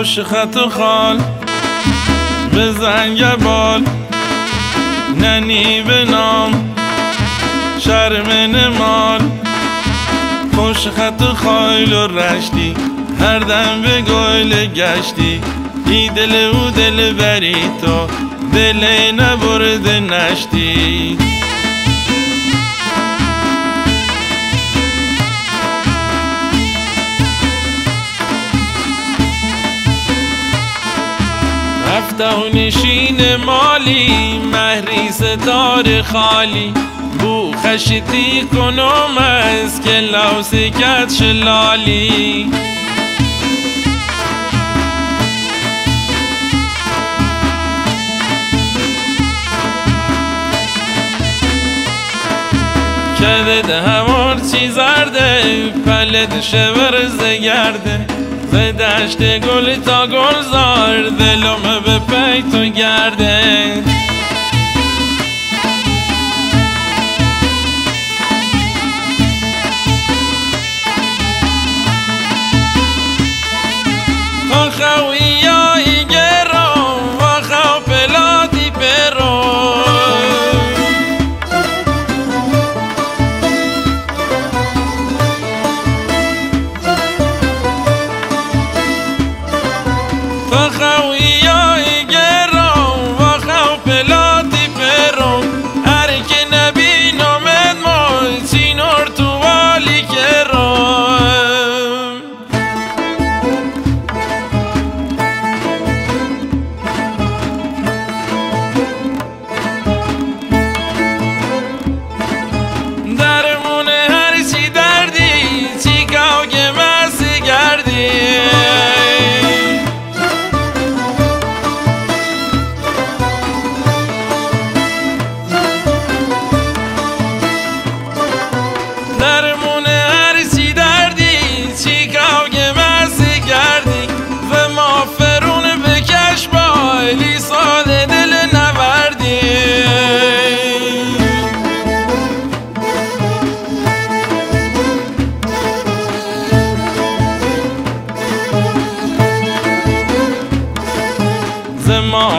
خوش خط و خال به زنگ بال ننی به نام شرم نمال. خوش خط و خایل و رشتی هر دم به گل گشتی. ای دل او دل بری تو دل نبرد نشتی. نشین مالی مهری ستار خالی. بو خشتی کنم از که لوسی کت شلالی کده ده همار چی زرده پلد شور زگرده ز دشت گل تا گلزار دلم به پی تو گرده. تا خویایی غا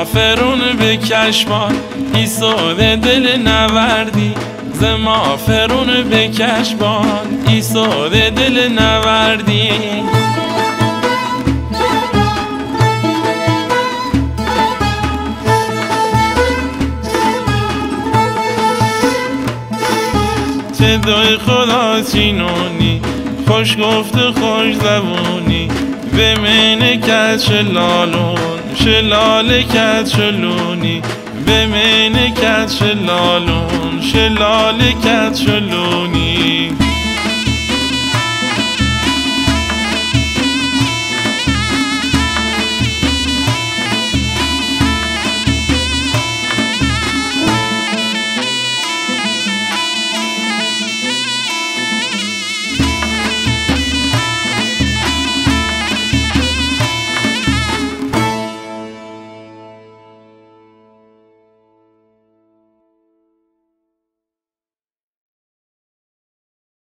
ز ما فرون به کشمان ایساده دل نوردی. ز ما فرون به کشمان ایساده دل نوردی. دوی خدا چینونی خوش گفت خوش زبونی. به کت شلالون شلاله کت شلونی به کت شلالون شلاله کت شلونی